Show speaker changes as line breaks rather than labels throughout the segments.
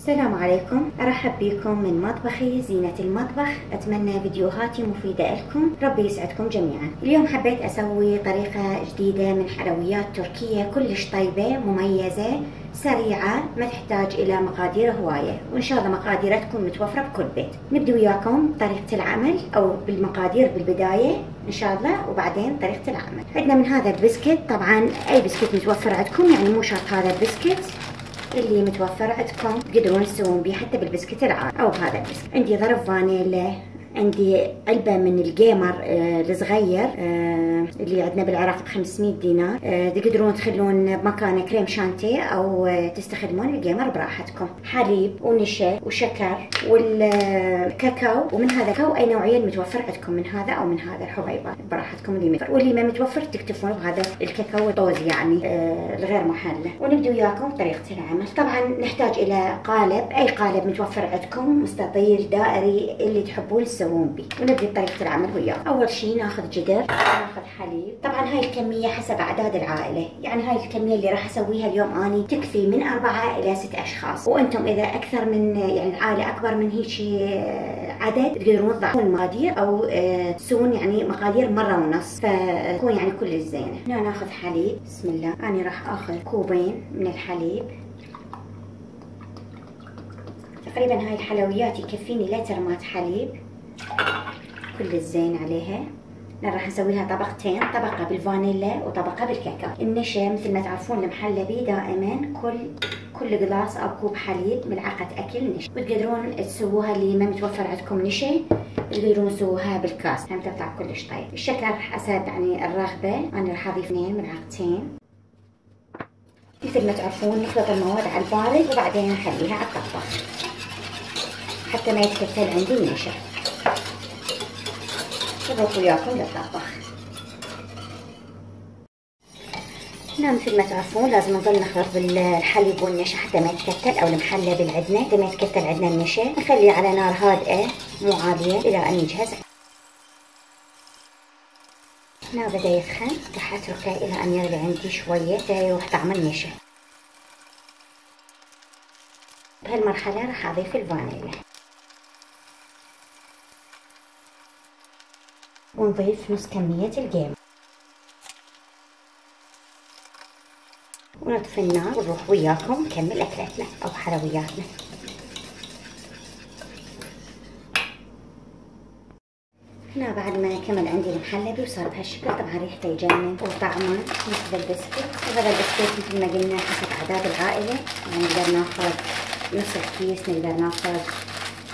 السلام عليكم. أرحب بكم من مطبخي زينة المطبخ. أتمنى فيديوهاتي مفيدة لكم. ربي يسعدكم جميعا. اليوم حبيت أسوي طريقة جديدة من حلويات تركية كلش طيبة مميزة سريعة ما تحتاج إلى مقادير هواية. وإن شاء الله مقاديرها تكون متوفرة بكل بيت. نبدأ وياكم طريقة العمل أو بالمقادير بالبداية إن شاء الله وبعدين طريقة العمل. عندنا من هذا البسكت طبعا أي بسكت متوفر عندكم يعني مو شرط هذا البسكت. اللي متوفر عندكم تقدرون تسوون بيه حتى بالبسكت العادي. أو بهذا البسكت. عندي ظرف فانيلا عندي علبة من الجيمر آه الصغير آه اللي عندنا بالعراق ب 500 دينار. آه تقدرون تخلون بمكانه كريم شانتيه أو تستخدمون الجيمر براحتكم. حليب ونشا وشكر والكاكاو. ومن هذا كاكاو أي نوعية متوفر عندكم من هذا أو من هذا الحبيبات براحتكم اللي متوفر واللي ما متوفر تكتفون بهذا الكاكاو طوز يعني الغير محلى. ونبدأ وياكم طريقة العمل. طبعا نحتاج إلى قالب. أي قالب متوفر عندكم؟ مستطيل دائري اللي تحبون. تسوون به ونبدأ طريقة العمل وياه. أول شيء ناخذ جدر ناخذ حليب. طبعا هاي الكمية حسب أعداد العائلة. يعني هاي الكمية اللي راح أسويها اليوم أني تكفي من أربعة إلى ست أشخاص. وأنتم إذا أكثر من يعني العائلة أكبر من هيك عدد تقدرون تضعفون المقادير أو تسوون يعني مقادير مرة ونص. فتكون يعني كل زينة هنا ناخذ حليب. بسم الله. أنا راح آخذ كوبين من الحليب. تقريبا هاي الحلويات يكفيني لتر حليب. كل الزين عليها. راح نسويها طبقتين طبقة بالفانيلا وطبقة بالكاكاو. النشا مثل ما تعرفون المحلبي دائما كل كل قلاص أو كوب حليب ملعقة أكل نشا. وتقدرون تسووها اللي ما متوفر عندكم نشا تقدرون تسووها بالكاس. هم تطلع كلش طيب. الشكل راح حسب يعني الرغبة. أنا راح أضيف اثنين ملعقتين. مثل ما تعرفون نخلط المواد على البارد وبعدين نخليها على الطبخ حتى ما يتكتل عندي النشا. نضغط وياكم للطبخ هنا مثل ما تعرفون لازم نظل نخلط بالحليب والنشا حتى ما يتكتل أو المحلى عندنا حتى ما يتكتل عندنا النشا نخليه على نار هادئه مو عاليه إلى أن يجهز. هنا بدا يسخن راح اتركه إلى أن يغلي عندي شوية حتى يروح طعم النشا بهالمرحلة راح أضيف الفانيلا. ونضيف نص كمية الجيم ونطفي النار ونروح وياكم نكمل أكلتنا أو حلوياتنا. هنا بعد ما كمل عندي المحلبي وصار بهالشكل طبعا ريحته يجنن وطعمه مثل البسكوت. وهذا البسكوت مثل ما قلنا حسب أعداد العائلة يعني نقدر ناخذ نص الكيس نقدر ناخذ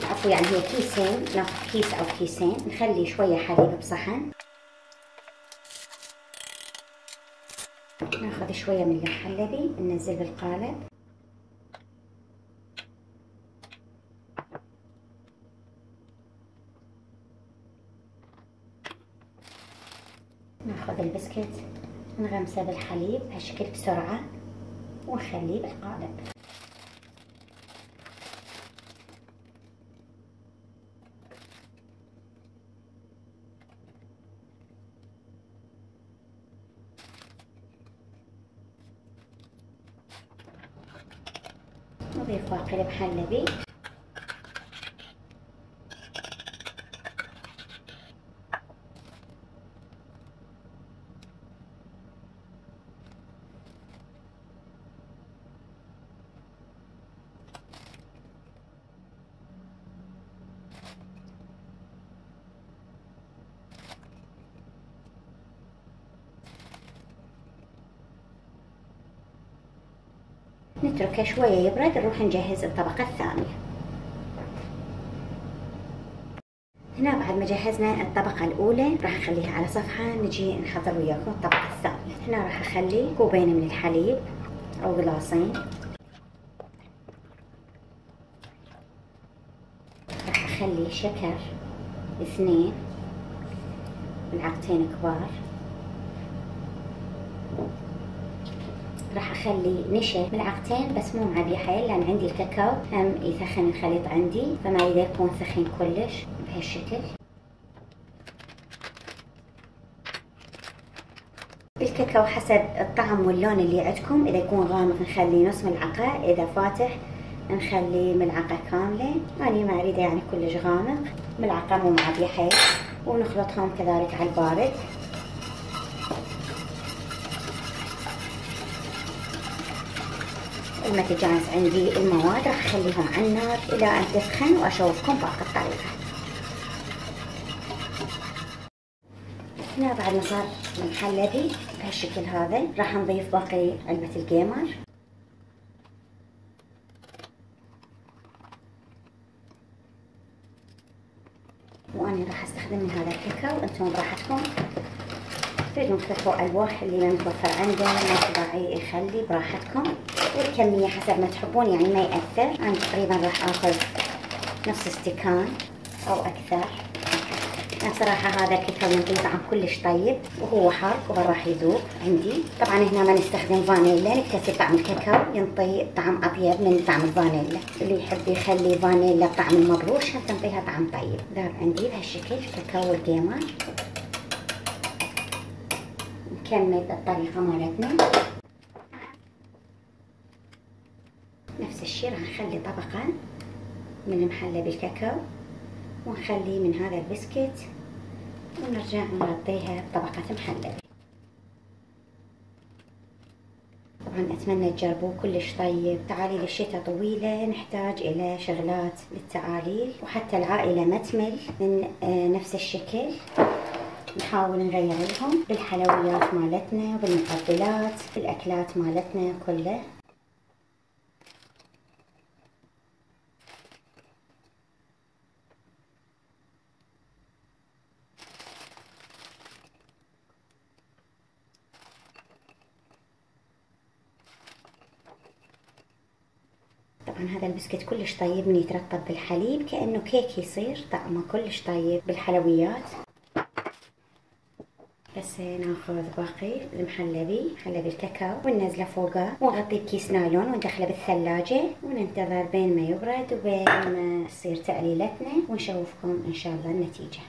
العفو يعني هي كيسين ناخذ كيس أو كيسين نخلي شوية حليب بصحن. ناخذ شوية من المحلبي ننزل بالقالب. ناخذ البسكت نغمسه بالحليب بهالشكل بسرعة ونخليه بالقالب. نضيف باقي المحلبي نتركه شوية يبرد نروح نجهز الطبقة الثانية. هنا بعد ما جهزنا الطبقة الأولى راح نخليها على صفحة نجي نحضر وياكم الطبقة الثانية. هنا راح أخلي كوبين من الحليب أو غلاصين. راح أخلي شكر اثنين ملعقتين كبار. راح أخلي نشا ملعقتين بس مو معبي حيل لأن عندي الكاكاو. هم يثخن الخليط عندي. فما يكون ثخين كلش بهالشكل. الكاكاو حسب الطعم واللون اللي عندكم. إذا يكون غامق نخلي نص ملعقة إذا فاتح نخلي ملعقة كاملة. أنا ما أريده يعني كلش غامق. ملعقة مو معبية حيل ونخلطهم كذلك على البارد. لما تجهز عندي المواد راح أخليهم على النار إلى ان تسخن وأشوفكم باقي الطريقة. هنا بعد ما صار محلبي بهالشكل هذا راح نضيف باقي علبة الجيمر. وأنا راح أستخدم من هذا الكاكاو أنتم براحتكم. تريدون تحطوا ألواح اللي متوفر عنده ما طبيعي يخلي براحتكم. والكمية حسب ما تحبون يعني ما يأثر. أنا تقريبا راح اخذ نص استكان أو أكثر. أنا صراحة هذا الكاكاو ينطي طعم كلش طيب وهو حار وراح يذوب عندي. طبعا هنا ما نستخدم فانيلا نكتسب طعم الكاكاو ينطي طعم أطيب من طعم الفانيلا. اللي يحب يخلي فانيلا طعم المبروش تنطيها طعم طيب. ذاب عندي بهالشكل كاكاو الجيمر نكمل الطريقة مالتنا. الشي راح نخلي طبقة من المحلى بالكاكاو ونخلي من هذا البسكت ونرجع نغطيها بطبقة محلبة طبعا أتمنى تجربوه كلش طيب. تعاليل الشتاء طويلة نحتاج إلى شغلات للتعاليل وحتى العائلة ما تمل من آه، نفس الشكل. نحاول نغير لهم بالحلويات مالتنا وبالمقبلات بالأكلات مالتنا كلها طبعا هذا البسكت كلش طيب من يترطب بالحليب كأنه كيك يصير طعمه كلش طيب بالحلويات. بس ناخذ باقي المحلبي محلبي الكاكاو وننزله فوقه ونغطيه بكيس نايلون وندخله بالثلاجة وننتظر بين ما يبرد وبين ما تصير تقليلتنا ونشوفكم إن شاء الله النتيجة.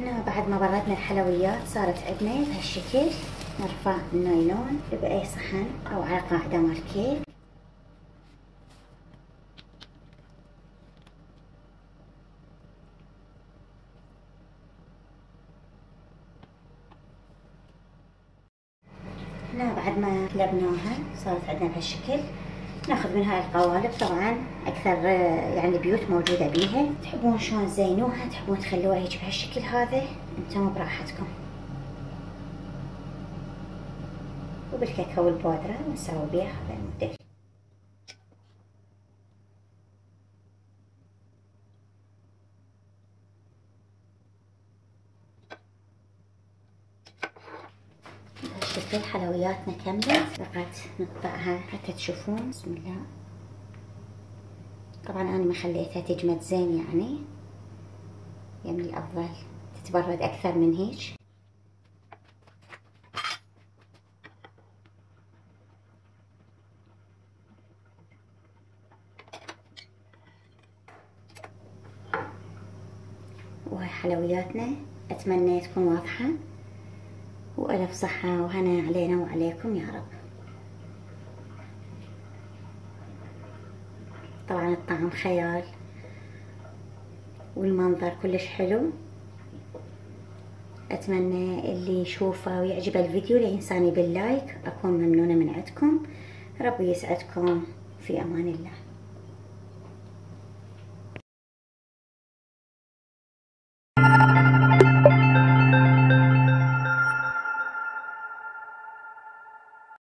هنا بعد ما بردنا الحلويات صارت عندنا بهالشكل نرفع النايلون بأي صحن أو على قاعدة مال كيك هنا بعد ما قلبناها صارت عندنا بهالشكل. ناخذ من هاي القوالب طبعا أكثر يعني بيوت موجودة بيها. تحبون شلون تزينوها؟ تحبون تخلوها هيك بهالشكل هذا؟ أنتم براحتكم. وبالكاكاو البودرة نسوي بيها هذا الموديل بهالشكل حلوياتنا كملت بقت نقطعها حتى تشوفون. بسم الله. طبعا أنا ما خليتها تجمد زين يعني. يعني الأفضل تتبرد أكثر من هيك. وهاي حلوياتنا. أتمنى تكون واضحة. وألف صحة وهنا علينا وعليكم يا رب. طبعا الطعم خيال والمنظر كلش حلو. أتمنى اللي يشوفه ويعجبه الفيديو لينساني باللايك أكون ممنونة من عندكم. ربي يسعدكم. في أمان الله.